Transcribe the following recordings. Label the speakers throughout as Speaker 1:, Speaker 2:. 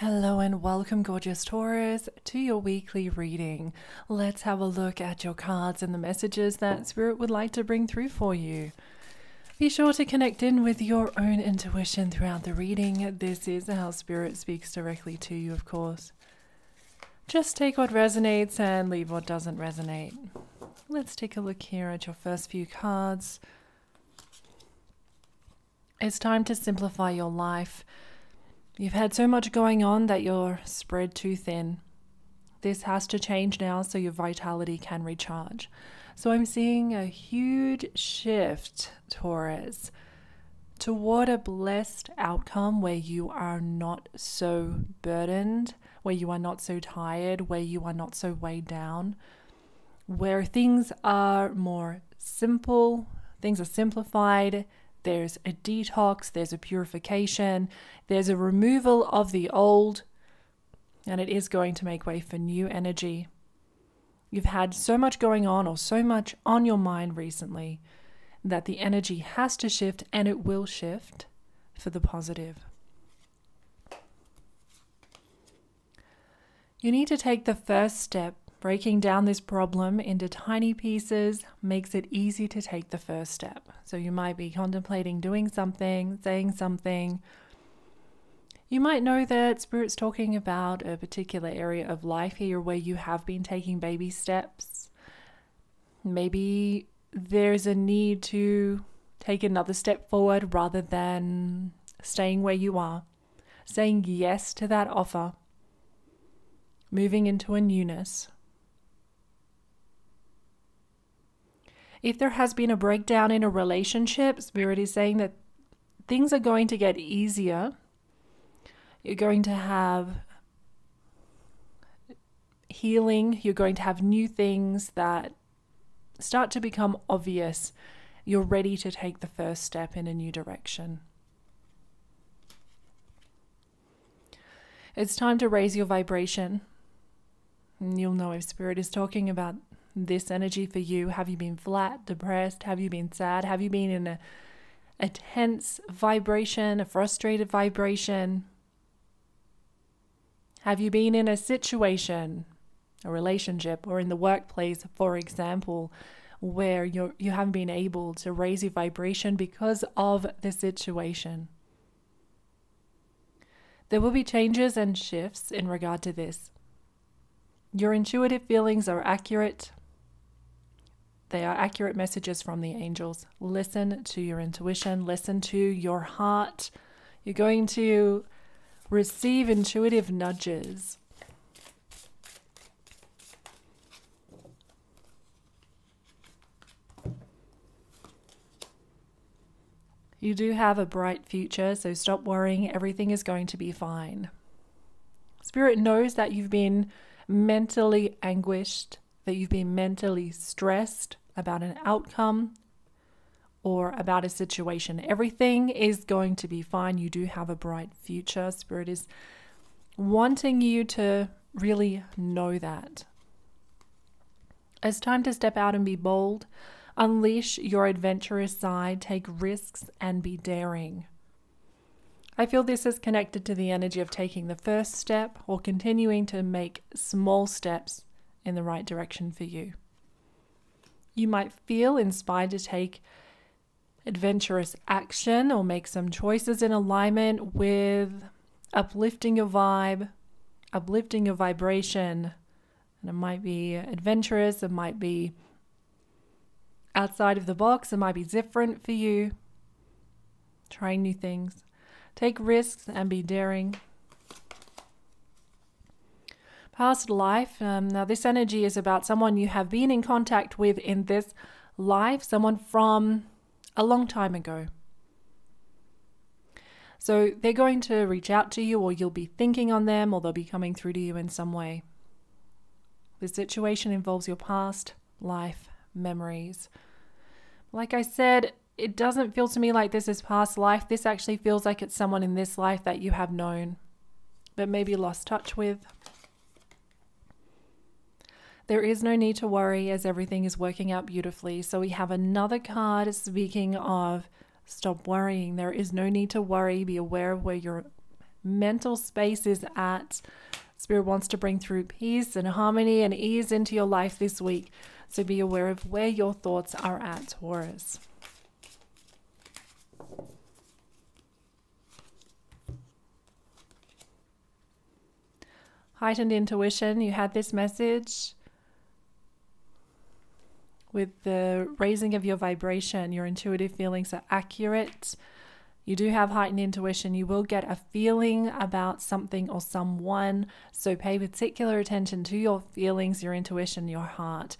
Speaker 1: Hello and welcome, gorgeous Taurus, to your weekly reading. Let's have a look at your cards and the messages that Spirit would like to bring through for you. Be sure to connect in with your own intuition throughout the reading. This is how Spirit speaks directly to you, of course. Just take what resonates and leave what doesn't resonate. Let's take a look here at your first few cards. It's time to simplify your life. You've had so much going on that you're spread too thin. This has to change now so your vitality can recharge. So I'm seeing a huge shift, Taurus, toward a blessed outcome where you are not so burdened, where you are not so tired, where you are not so weighed down, where things are more simple, things are simplified, there's a detox, there's a purification, there's a removal of the old, and it is going to make way for new energy. You've had so much going on or so much on your mind recently that the energy has to shift and it will shift for the positive. You need to take the first step Breaking down this problem into tiny pieces makes it easy to take the first step. So you might be contemplating doing something, saying something. You might know that Spirit's talking about a particular area of life here where you have been taking baby steps. Maybe there's a need to take another step forward rather than staying where you are, saying yes to that offer, moving into a newness. If there has been a breakdown in a relationship, Spirit is saying that things are going to get easier. You're going to have healing. You're going to have new things that start to become obvious. You're ready to take the first step in a new direction. It's time to raise your vibration. And you'll know if Spirit is talking about this energy for you? Have you been flat, depressed? Have you been sad? Have you been in a, a tense vibration, a frustrated vibration? Have you been in a situation, a relationship, or in the workplace, for example, where you're, you haven't been able to raise your vibration because of the situation? There will be changes and shifts in regard to this. Your intuitive feelings are accurate, they are accurate messages from the angels. Listen to your intuition, listen to your heart. You're going to receive intuitive nudges. You do have a bright future, so stop worrying. Everything is going to be fine. Spirit knows that you've been mentally anguished that you've been mentally stressed about an outcome or about a situation. Everything is going to be fine. You do have a bright future. Spirit is wanting you to really know that. It's time to step out and be bold. Unleash your adventurous side, take risks, and be daring. I feel this is connected to the energy of taking the first step or continuing to make small steps in the right direction for you. You might feel inspired to take adventurous action or make some choices in alignment with uplifting your vibe, uplifting your vibration. And it might be adventurous, it might be outside of the box, it might be different for you. Trying new things. Take risks and be daring past life. Um, now, this energy is about someone you have been in contact with in this life, someone from a long time ago. So they're going to reach out to you, or you'll be thinking on them, or they'll be coming through to you in some way. The situation involves your past life memories. Like I said, it doesn't feel to me like this is past life. This actually feels like it's someone in this life that you have known, but maybe lost touch with. There is no need to worry as everything is working out beautifully. So we have another card speaking of stop worrying. There is no need to worry. Be aware of where you're mental space is at. Spirit wants to bring through peace and harmony and ease into your life this week. So be aware of where your thoughts are at, Taurus. Heightened intuition, you had this message with the raising of your vibration, your intuitive feelings are accurate. You do have heightened intuition. You will get a feeling about something or someone. So pay particular attention to your feelings, your intuition, your heart.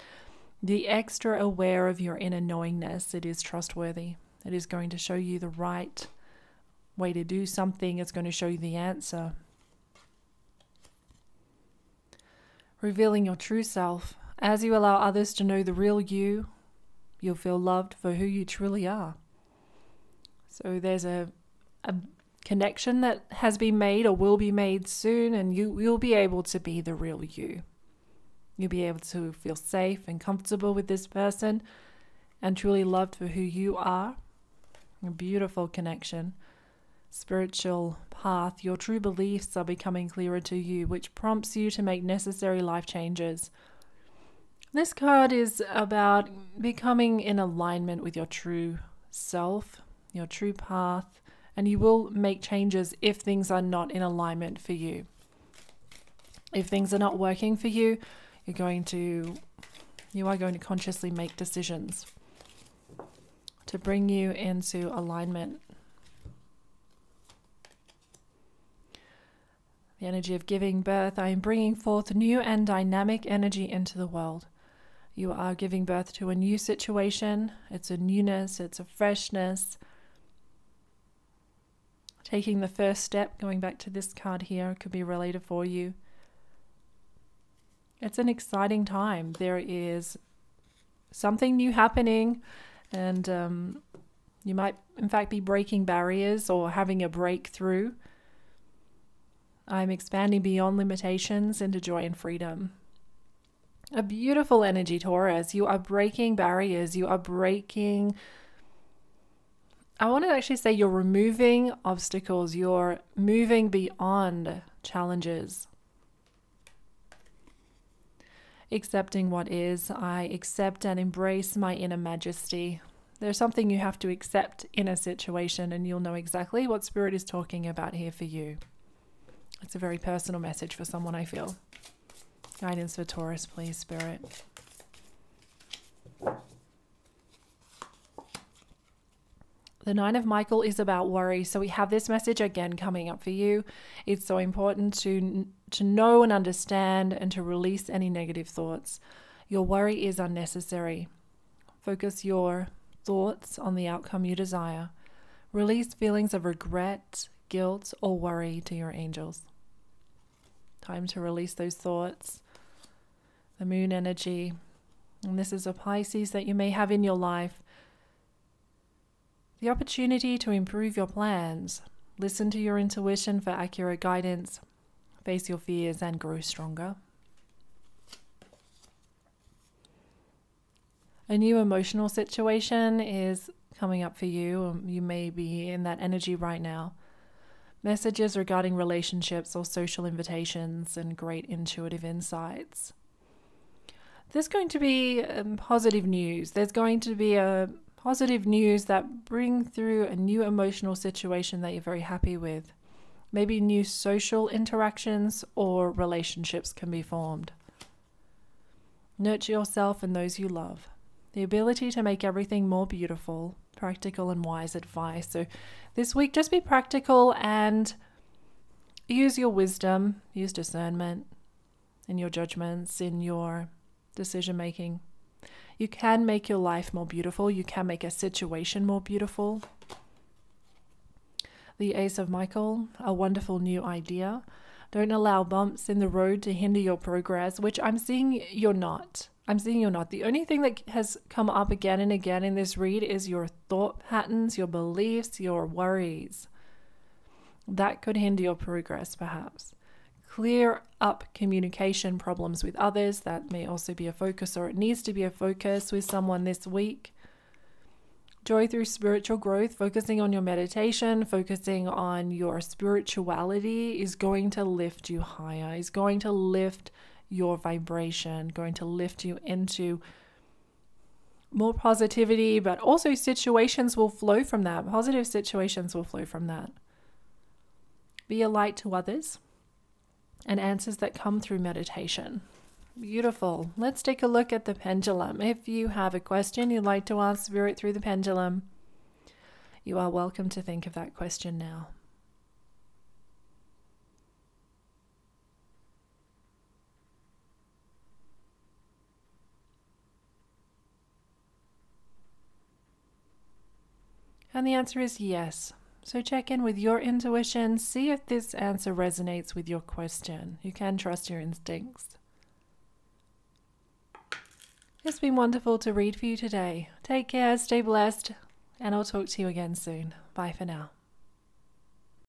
Speaker 1: The extra aware of your inner knowingness, it is trustworthy. It is going to show you the right way to do something, it's going to show you the answer. Revealing your true self. As you allow others to know the real you, you'll feel loved for who you truly are. So there's a, a connection that has been made or will be made soon, and you will be able to be the real you. You'll be able to feel safe and comfortable with this person and truly loved for who you are. A beautiful connection. Spiritual path, your true beliefs are becoming clearer to you, which prompts you to make necessary life changes. This card is about becoming in alignment with your true self, your true path, and you will make changes if things are not in alignment for you. If things are not working for you, you're going to you are going to consciously make decisions to bring you into alignment. The energy of giving birth, I am bringing forth new and dynamic energy into the world. You are giving birth to a new situation. It's a newness, it's a freshness. Taking the first step, going back to this card here, could be related for you. It's an exciting time. There is something new happening, and um, you might, in fact, be breaking barriers or having a breakthrough. I'm expanding beyond limitations into joy and freedom. A beautiful energy, Taurus. You are breaking barriers. You are breaking. I want to actually say you're removing obstacles. You're moving beyond challenges. Accepting what is. I accept and embrace my inner majesty. There's something you have to accept in a situation, and you'll know exactly what Spirit is talking about here for you. It's a very personal message for someone, I feel. Guidance for Taurus, please, Spirit. The Nine of Michael is about worry. So we have this message again coming up for you. It's so important to to know and understand and to release any negative thoughts. Your worry is unnecessary. Focus your thoughts on the outcome you desire. Release feelings of regret, guilt, or worry to your angels. Time to release those thoughts the moon energy. And this is a Pisces that you may have in your life. The opportunity to improve your plans. Listen to your intuition for accurate guidance. Face your fears and grow stronger. A new emotional situation is coming up for you. Um, you may be in that energy right now. Messages regarding relationships or social invitations and great intuitive insights there's going to be um, positive news. There's going to be a positive news that bring through a new emotional situation that you're very happy with. Maybe new social interactions or relationships can be formed. Nurture yourself and those you love. The ability to make everything more beautiful, practical and wise advice. So this week just be practical and use your wisdom, use discernment in your judgments, in your decision making. You can make your life more beautiful, you can make a situation more beautiful. The Ace of Michael, a wonderful new idea. Don't allow bumps in the road to hinder your progress, which I'm seeing you're not. I'm seeing you're not. The only thing that has come up again and again in this read is your thought patterns, your beliefs, your worries. That could hinder your progress, perhaps clear up communication problems with others. That may also be a focus, or it needs to be a focus with someone this week. Joy through spiritual growth, focusing on your meditation, focusing on your spirituality is going to lift you higher, is going to lift your vibration, going to lift you into more positivity, but also situations will flow from that. Positive situations will flow from that. Be a light to others and answers that come through meditation. Beautiful. Let's take a look at the pendulum. If you have a question you'd like to ask Spirit through the pendulum, you are welcome to think of that question now. And the answer is yes. So check in with your intuition, see if this answer resonates with your question. You can trust your instincts. It's been wonderful to read for you today. Take care, stay blessed, and I'll talk to you again soon. Bye for now.